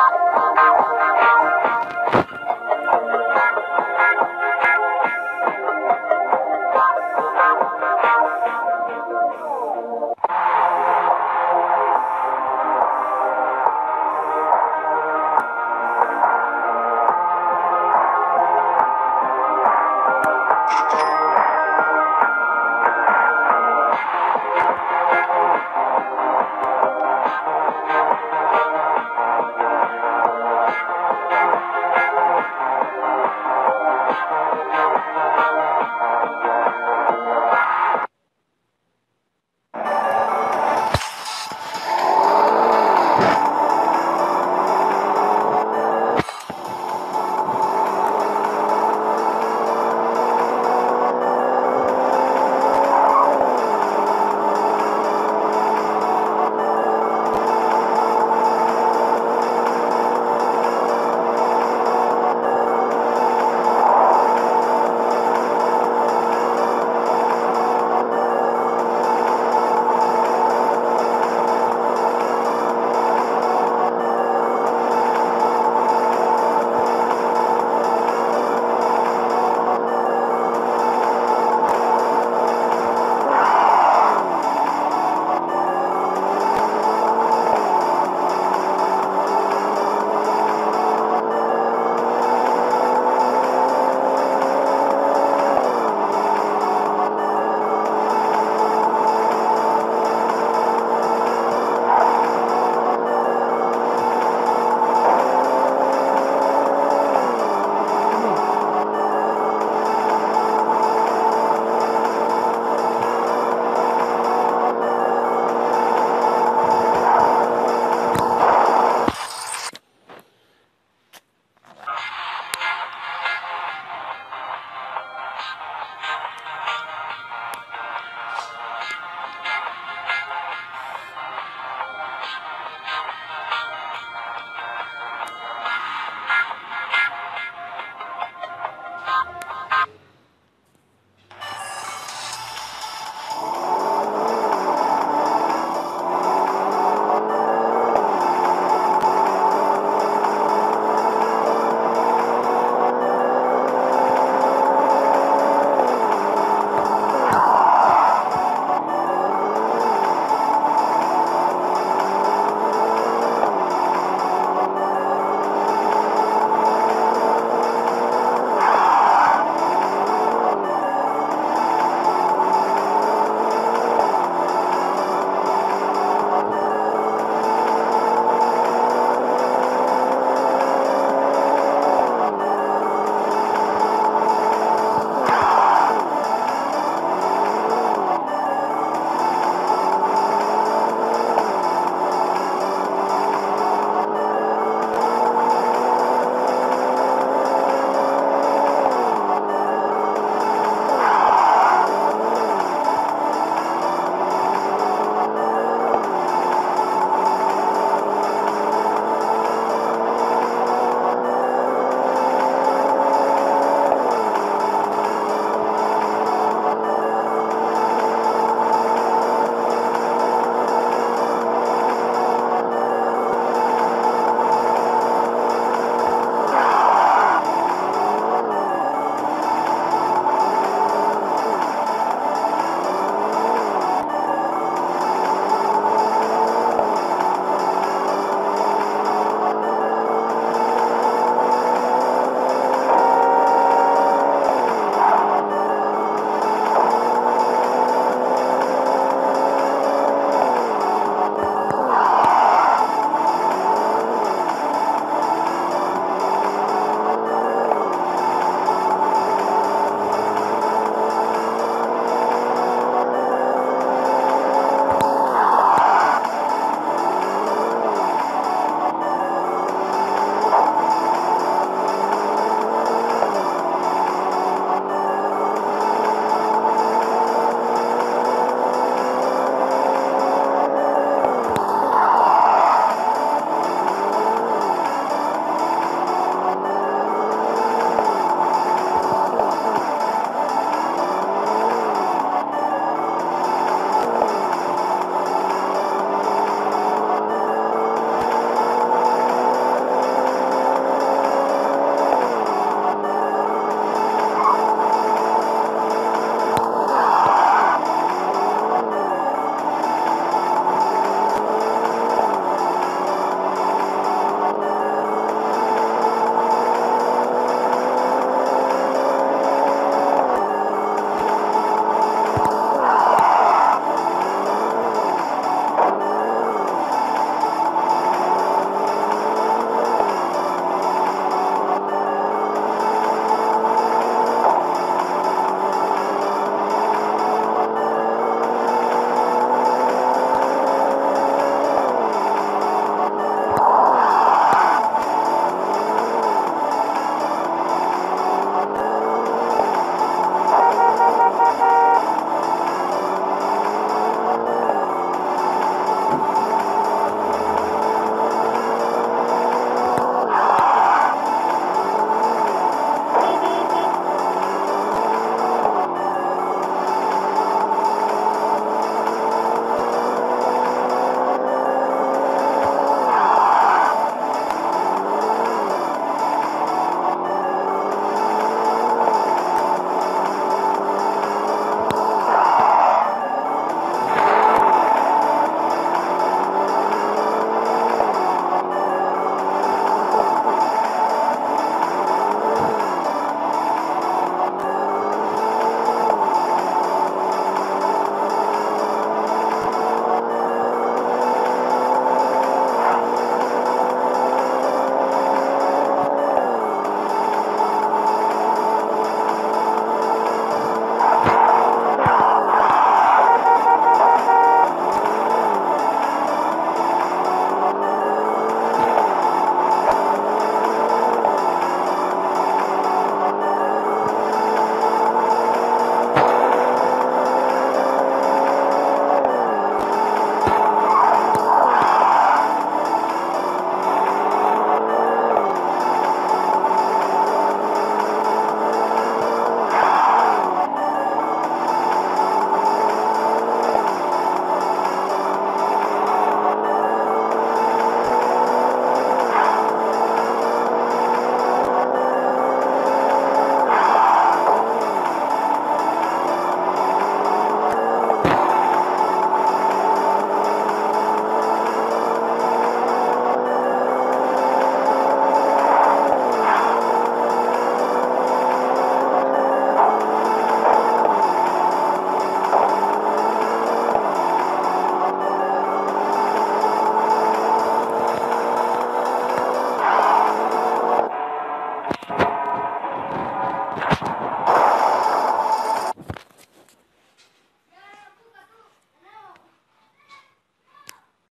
you